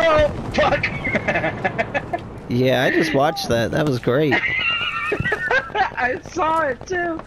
Oh, fuck! Yeah, I just watched that. That was great. I saw it too.